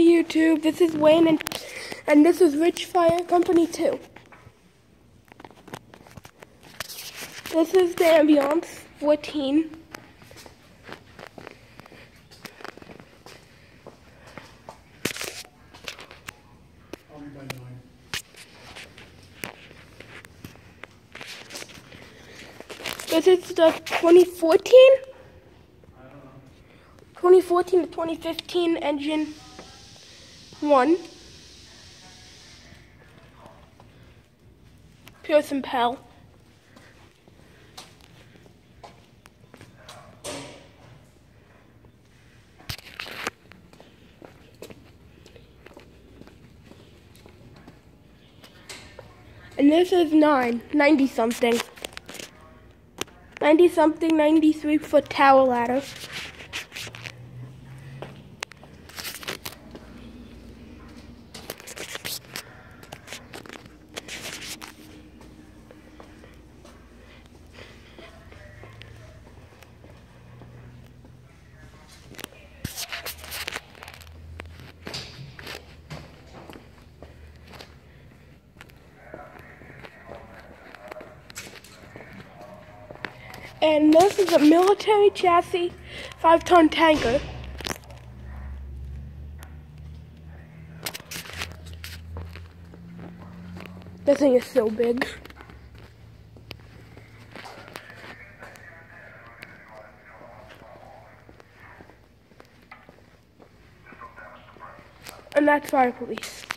YouTube. This is Wayne and and this is Ridge Fire Company 2. This is the ambulance 14. I'll be by nine. This is the 2014? 2014 to 2015 engine 1. Pearson Pell. And this is 9, 90 something. 90 something, 93 foot tower ladder. And this is a military chassis, five ton tanker. This thing is so big. And that's fire police.